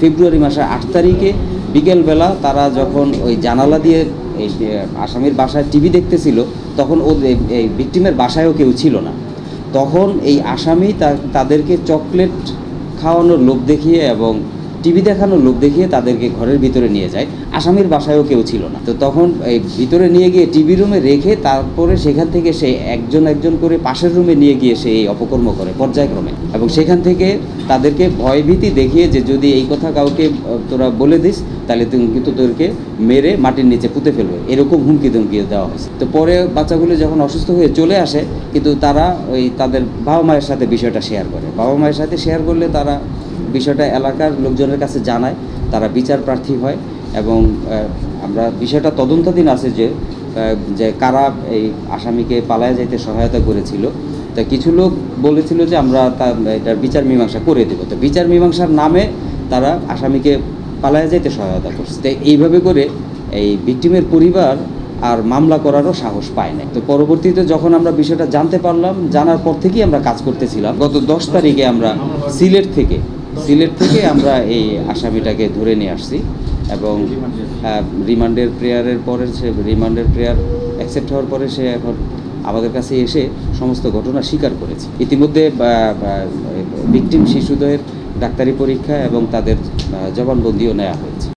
ফেব্রুয়ারি মাসের আট তারিখে বিকেলবেলা তারা যখন ওই জানালা দিয়ে এই আসামির বাসায় টিভি দেখতেছিল, তখন ও এই ভিক্টিমের বাসায়ও কেউ ছিল না। তখন এই আসামি তাদেরকে চকলেট খাওয়ানোর লোভ দেখিয়ে এবং টিভি দেখানোর লোক দেখিয়ে তাদেরকে ঘরের ভিতরে নিয়ে যায়। আসামির বাসায়ও কেউ ছিল না। তো তখন ভিতরে নিয়ে গিয়ে টিভি রুমে রেখে তারপরে সেখান থেকে সে একজন একজন করে পাশের রুমে নিয়ে গিয়ে সে এই অপকর্ম করে পর্যায়ক্রমে। এবং সেখান থেকে তাদেরকে ভয়ভীতি দেখিয়ে যে যদি এই কথা কাউকে তোরা বলে দিস, তাহলে তুমি কিন্তু তোদেরকে মেরে মাটির নিচে পুঁতে ফেলবে। এরকম হুমকি ধুমকি দেওয়া হয়েছে। তো পরে বাচ্চাগুলো যখন অসুস্থ হয়ে চলে আসে, কিন্তু তারা ওই তাদের বাবা মায়ের সাথে বিষয়টা শেয়ার করে। বাবা মায়ের সাথে শেয়ার করলে তারা বিষয়টা এলাকার লোকজনের কাছে জানায়, তারা বিচার প্রার্থী হয় এবং আমরা বিষয়টা তদন্তাধীন আছে যে যে কারা এই আসামিকে পালায় যাইতে সহায়তা করেছিল। তা কিছু লোক বলেছিল যে আমরা তা, এটার বিচার মীমাংসা করে দেবো। তো বিচার মীমাংসার নামে তারা আসামিকে পালায় যাইতে সহায়তা করছে। তো এইভাবে করে এই ভিকটিমের পরিবার আর মামলা করারও সাহস পায় না তো পরবর্তীতে যখন আমরা বিষয়টা জানতে পারলাম, জানার পর থেকেই আমরা কাজ করতেছিলাম। গত দশ তারিখে আমরা সিলেট থেকে সিলেট থেকে আমরা এই আসামিটাকে ধরে নিয়ে আসছি এবং রিমান্ডের প্রেয়ারের পরে সে, রিমান্ডের প্রেয়ার অ্যাকসেপ্ট হওয়ার পরে সে এখন আমাদের কাছে এসে সমস্ত ঘটনা স্বীকার করেছে। ইতিমধ্যে ভিকটিম শিশুদের ডাক্তারি পরীক্ষা এবং তাদের জবানবন্দিও নেওয়া হয়েছে।